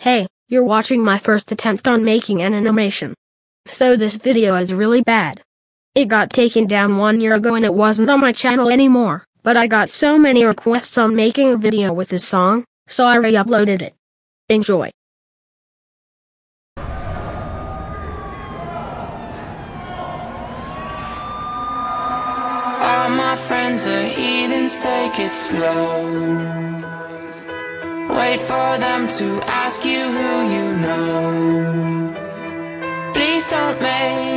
Hey, you're watching my first attempt on making an animation. So this video is really bad. It got taken down one year ago and it wasn't on my channel anymore, but I got so many requests on making a video with this song, so I re-uploaded it. Enjoy. All my friends are heathens, take it slow. Wait for them to ask you who you know. Please don't make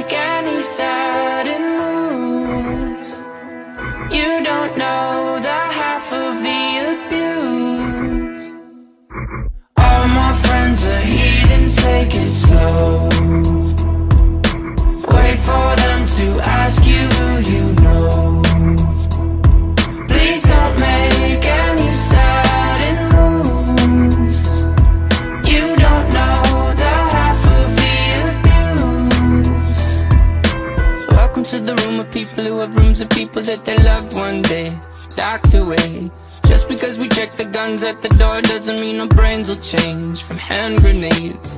of people that they love one day. Docked away. Just because we check the guns at the door doesn't mean our brains will change from hand grenades.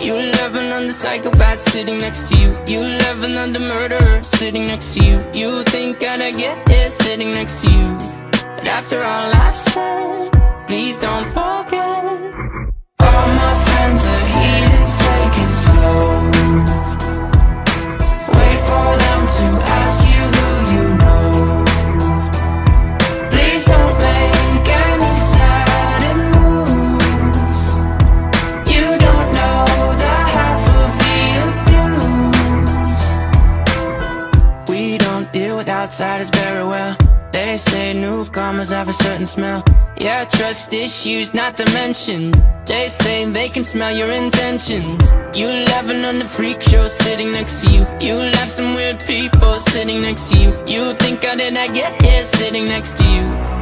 You loving on the psychopath sitting next to you. You loving on the murderer sitting next to you. You think I'd get here sitting next to you. But after all I've said, with outsiders very well. They say newcomers have a certain smell. Yeah, trust issues not to mention. They say they can smell your intentions. You laughing on the freak show sitting next to you. You laugh some weird people sitting next to you. You think I did I get here sitting next to you?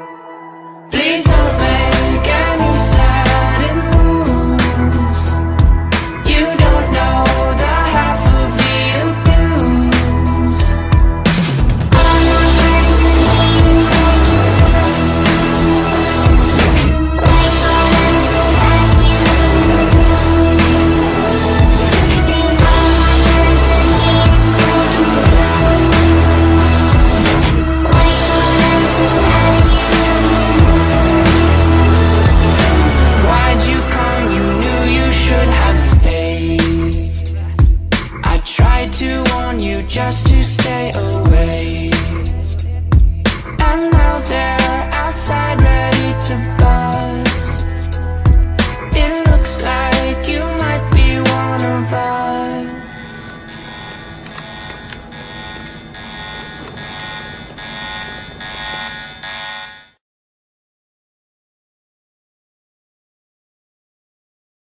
just to